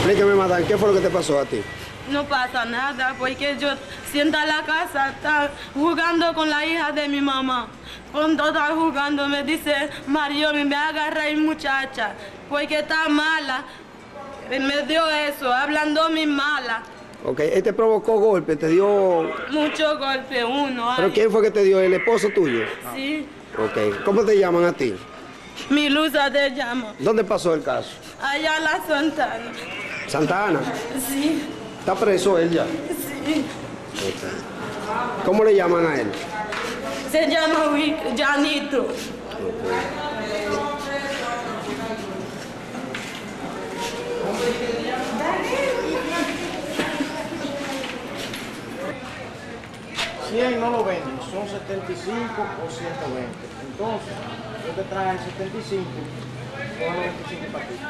Explíqueme, madame, ¿qué fue lo que te pasó a ti? No pasa nada porque yo sienta en la casa, está jugando con la hija de mi mamá. Cuando está jugando me dice, Mario, me agarra y muchacha, porque está mala. Me dio eso, hablando mi mala. Ok, él te provocó golpe, te dio... Mucho golpe, uno. ¿Pero quién fue que te dio? ¿El esposo tuyo? Sí, Ok, ¿cómo te llaman a ti? mi luz te llama. ¿Dónde pasó el caso? Allá en la Santana. Santa Ana. Sí, ¿Está preso él ya? sí. ¿Cómo le llaman a él? Se llama Janito. Cien no lo venden, son 75 o 120. Entonces, yo te traje 75, coge los 25 para ti. Dale los 25.